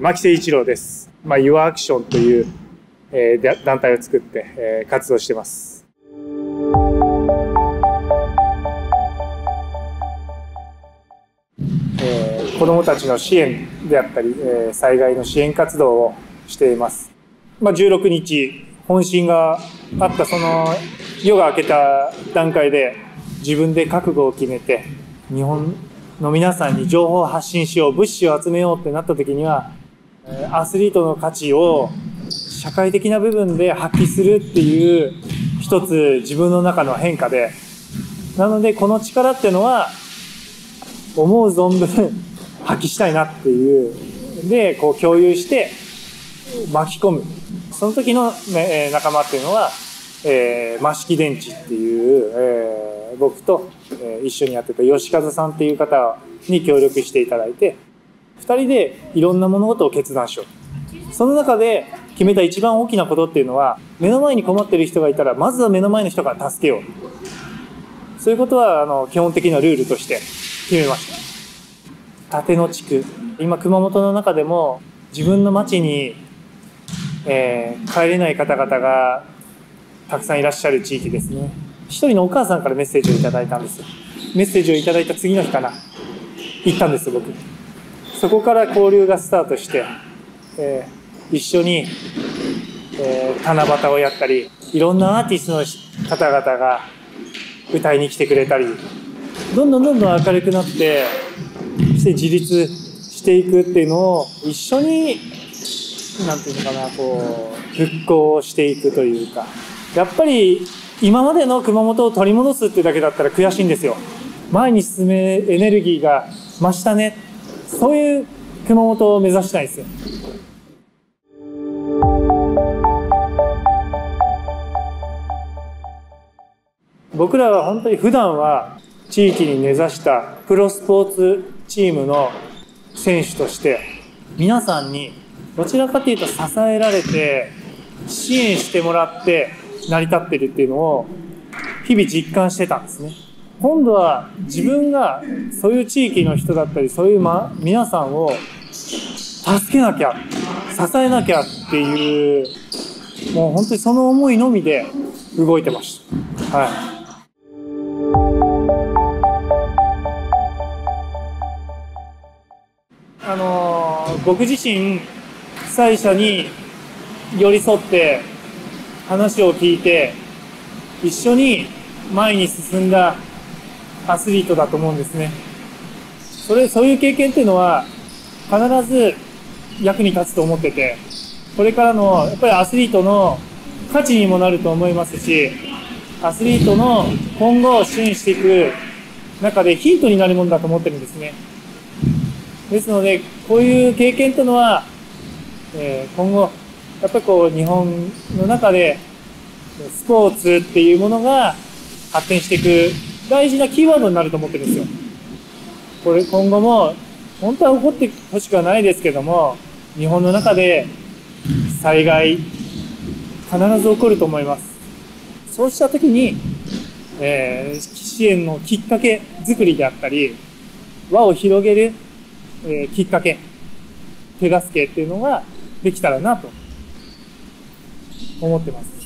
牧瀬一郎です。まあ、Your Action という、えー、団体を作って、えー、活動しています。えー、子どもたちの支援であったり、えー、災害の支援活動をしています。まあ、16日、本心があったその夜が明けた段階で自分で覚悟を決めて日本の皆さんに情報を発信しよう物資を集めようってなった時にはアスリートの価値を社会的な部分で発揮するっていう一つ自分の中の変化で。なのでこの力っていうのは思う存分発揮したいなっていう。でこう共有して巻き込む。その時の、ね、仲間っていうのは、えー、益木電池っていう、えー、僕と、えー、一緒にやってた吉和さんっていう方に協力していただいて。2人でいろんな物事を決断しよう。その中で決めた一番大きなことっていうのは目の前に困ってる人がいたらまずは目の前の人から助けよう。そういうことはあの基本的なルールとして決めました。立野地区。今熊本の中でも自分の町にえー、帰れない方々がたくさんいらっしゃる地域ですね。一人のお母さんからメッセージをいただいたんです。メッセージをいただいた次の日かな。行ったんです僕。そこから交流がスタートして、えー、一緒に、えー、七夕をやったりいろんなアーティストの方々が歌いに来てくれたりどんどんどんどん明るくなってそして自立していくっていうのを一緒になんていうのかな、こう、復興していくというか、やっぱり今までの熊本を取り戻すってだけだったら悔しいんですよ。前に進めエネルギーが増したね。そういう熊本を目指したいですよ。僕らは本当に普段は地域に根ざしたプロスポーツチームの選手として皆さんにどちらかというと支えられて支援してもらって成り立ってるっていうのを日々実感してたんですね今度は自分がそういう地域の人だったりそういう、ま、皆さんを助けなきゃ支えなきゃっていうもう本当にその思いのみで動いてましたはい。あの、僕自身被災者に寄り添って話を聞いて一緒に前に進んだアスリートだと思うんですね。それ、そういう経験っていうのは必ず役に立つと思ってて、これからのやっぱりアスリートの価値にもなると思いますし、アスリートの今後を支援していく中でヒントになるものだと思ってるんですね。ですので、こういう経験というのはえー、今後、やっぱりこう、日本の中で、スポーツっていうものが発展していく大事なキーワードになると思ってるんですよ。これ、今後も、本当は起こってほしくはないですけども、日本の中で災害、必ず起こると思います。そうしたときに、えー、支援のきっかけ作りであったり、輪を広げる、えー、きっかけ、手助けっていうのができたらなと思ってます。